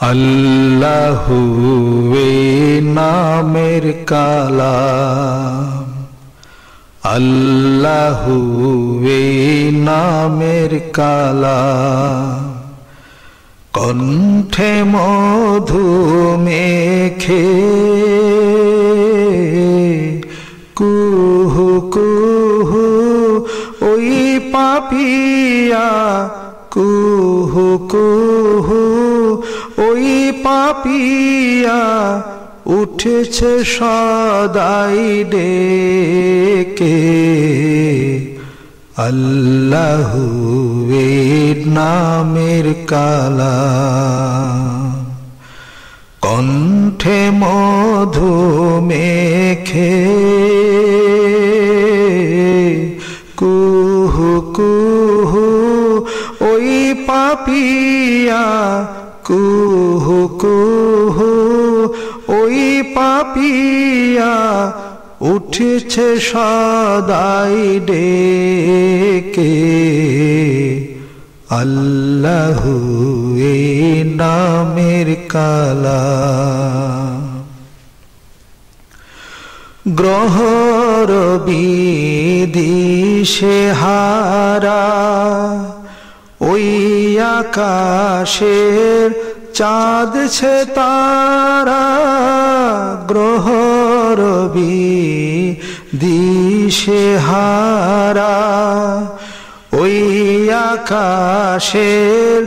আল্লাহু নামের কালাম। আল্লাহু নামের কালাম। কণ্ঠে মধু মেখে কুহু কুহু ওই পাপিয়া কুহু কুহু ওই পাপিয়া উঠেছে সদাই ডেকে। আল্লাহু নামের কালা কণ্ঠে মধু মেখে কুহু কুহু ওই পাপিয়া কুহু ওই পাপিয়া উঠেছে সদাই ডেকে। আল্লাহু নামের কালা গ্রহর বিদিশে হারা ওই আকাশের চাঁদ ছে তারা গ্রহ রবি দিশে হারা। ওই আকাশের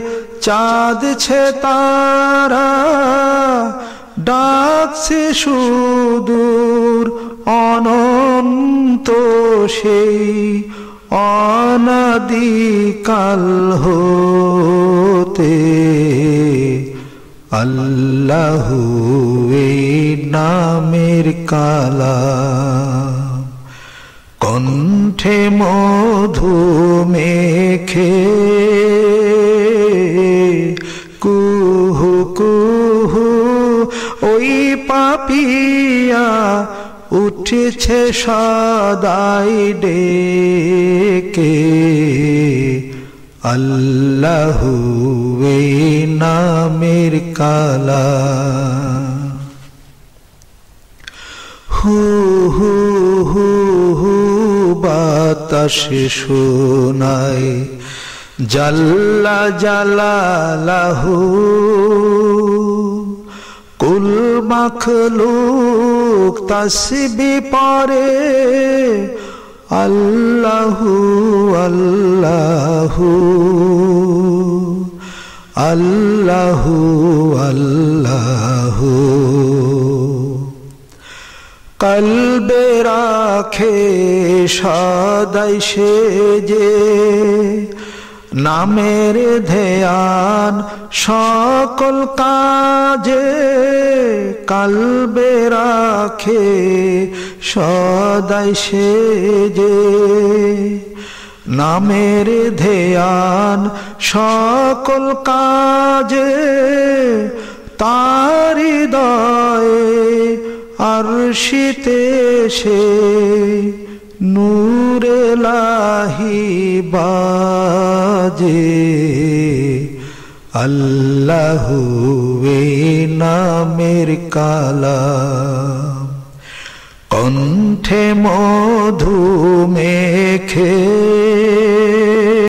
চাঁদ ছে তারা ডাকছে সুদূর অনন্ত সেই অনাদিকাল হতে। আল্লাহু নামের কালা কণ্ঠে মধু মেখে কুহু কুহু ওই পাপিয়া উঠেছে সদাই ডেকে। আল্লাহু নামের কালা। হু হু হু হু, বাতাস শোনায়, জাল্লা জালালাহু কুল মখলুক তসবি পরে আল্লাহু আল্লাহু। আল্লাহু আল্লাহু। কলবে রাখে সদাই যে নামের ধ্যান সকল কাজে কালবে রাখে সদাই সে যে নামের ধ্যান সকল কাজে তারি দয়ে আর শীতে সে নূরে লাহি বাজে। আল্লাহু নামের কালা কণ্ঠে কণ্ঠে মধু মেখে